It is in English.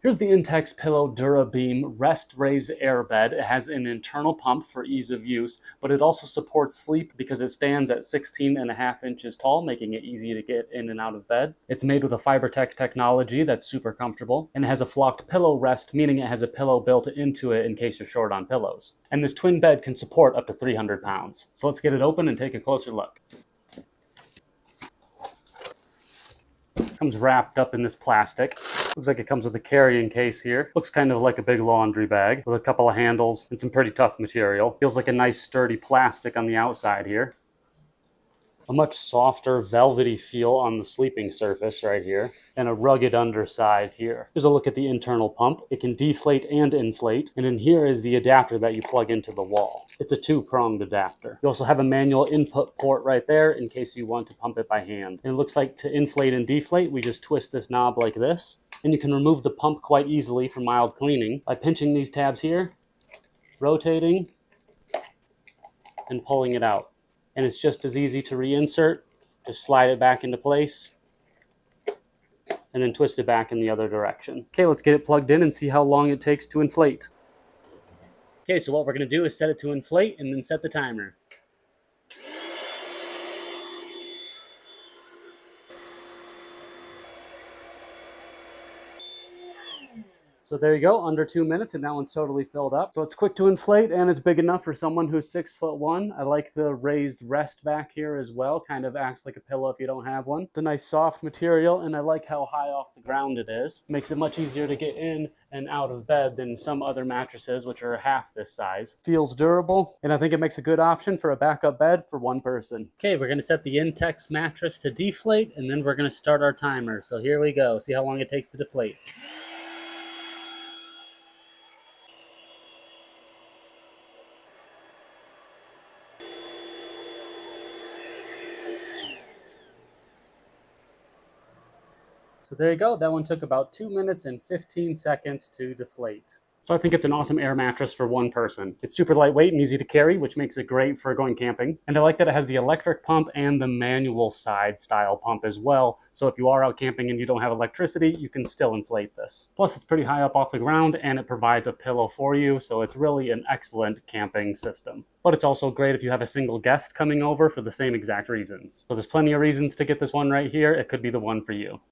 Here's the Intex Pillow DuraBeam Rest Raise Airbed. It has an internal pump for ease of use, but it also supports sleep because it stands at 16 and a half inches tall, making it easy to get in and out of bed. It's made with a FiberTech technology that's super comfortable, and it has a flocked pillow rest, meaning it has a pillow built into it in case you're short on pillows. And this twin bed can support up to 300 pounds. So let's get it open and take a closer look. Comes wrapped up in this plastic. Looks like it comes with a carrying case here. Looks kind of like a big laundry bag with a couple of handles and some pretty tough material. Feels like a nice sturdy plastic on the outside here a much softer velvety feel on the sleeping surface right here and a rugged underside here. Here's a look at the internal pump. It can deflate and inflate and in here is the adapter that you plug into the wall. It's a two-pronged adapter. You also have a manual input port right there in case you want to pump it by hand. And it looks like to inflate and deflate we just twist this knob like this and you can remove the pump quite easily for mild cleaning by pinching these tabs here, rotating, and pulling it out and it's just as easy to reinsert. Just slide it back into place and then twist it back in the other direction. Okay, let's get it plugged in and see how long it takes to inflate. Okay, so what we're to do is set it to inflate and then set the timer. So there you go, under two minutes, and that one's totally filled up. So it's quick to inflate, and it's big enough for someone who's six foot one. I like the raised rest back here as well. Kind of acts like a pillow if you don't have one. It's a nice soft material, and I like how high off the ground it is. Makes it much easier to get in and out of bed than some other mattresses, which are half this size. Feels durable, and I think it makes a good option for a backup bed for one person. Okay, we're gonna set the Intex mattress to deflate, and then we're gonna start our timer. So here we go, see how long it takes to deflate. So there you go. That one took about two minutes and 15 seconds to deflate. So I think it's an awesome air mattress for one person. It's super lightweight and easy to carry, which makes it great for going camping. And I like that it has the electric pump and the manual side style pump as well. So if you are out camping and you don't have electricity, you can still inflate this. Plus it's pretty high up off the ground and it provides a pillow for you. So it's really an excellent camping system. But it's also great if you have a single guest coming over for the same exact reasons. So there's plenty of reasons to get this one right here. It could be the one for you.